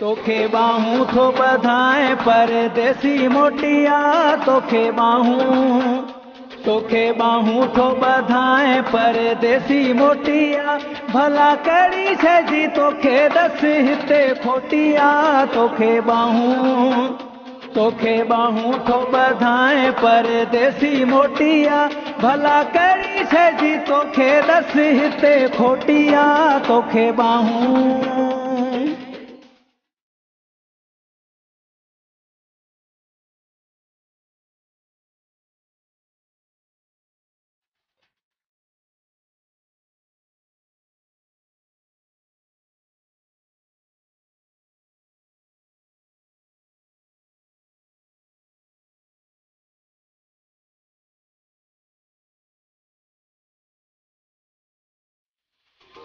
तोखे बाहूं थो ॿधाए परदेसी मोटिया, तोखे बाहूं। तोखे बाहूं थो ॿधाए परदेसी मोटिया। भला कहिड़ी शइ जी तोखे दस हिते खोटिया, तोखे बाहूं। तोखे बाहूं थो ॿधाए परदेसी मोटिया। भला कहिड़ी शइ जी तोखे दस हिते खोटिया, तोखे बाहूं।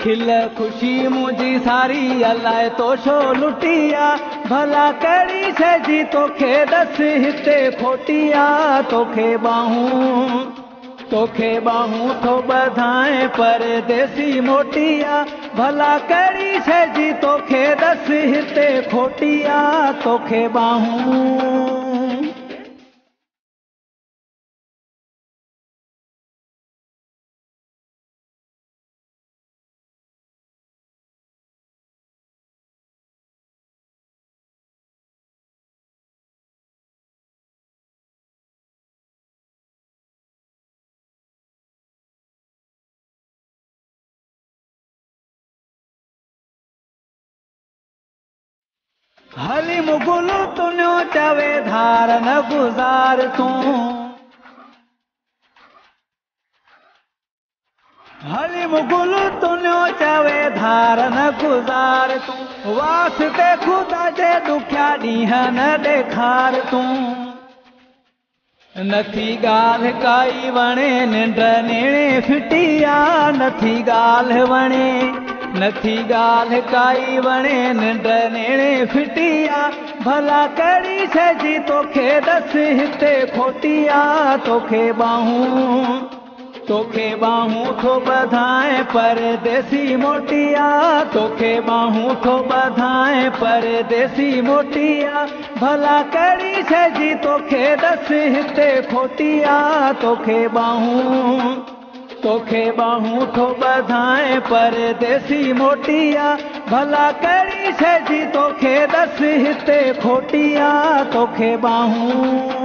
खिल ख़ुशी मुझी सारी अलाए तो छो लुटी आहे भला कहिड़ी शइ जी तोखे दस हिते खोटी आहे तोखे बाहूं तोखे बाहूं थो ॿधाए परदेसी मोटी आहे भला करी शइ जी तोखे दस हिते खोटी आहे तोखे बाहूं हली मुगुल तुनियो चवे धार न गुज़ार तूं। हली मुगुल तुनियो चवे धार न गुज़ार तूं। वास्ते ख़ुदा जे ॾुखिया ॾींहं न ॾेखार तूं। नथी ॻाल्हि काई वणे, निंड नेणे फिटी आहे नथी ॻाल्हि वणे। नथी ॻाल्हि काई वणे निंड नेणे फिटी आहे भला कहिड़ी शइ जी तोखे दस हिते खोटी आहे तोखे बाहूं तोखे बाहूं थो ॿधाए परदेसी मोटी आहे तोखे बाहूं थो ॿधाए परदेसी मोटी आहे भला कहिड़ी शइ जी तोखे दस हिते खोटी आहे तोखे बाहूं तो बधाए, परदेसी मोटिया। भला करी से जी तोखे दस हिते खोटिया। तोखे बाहूं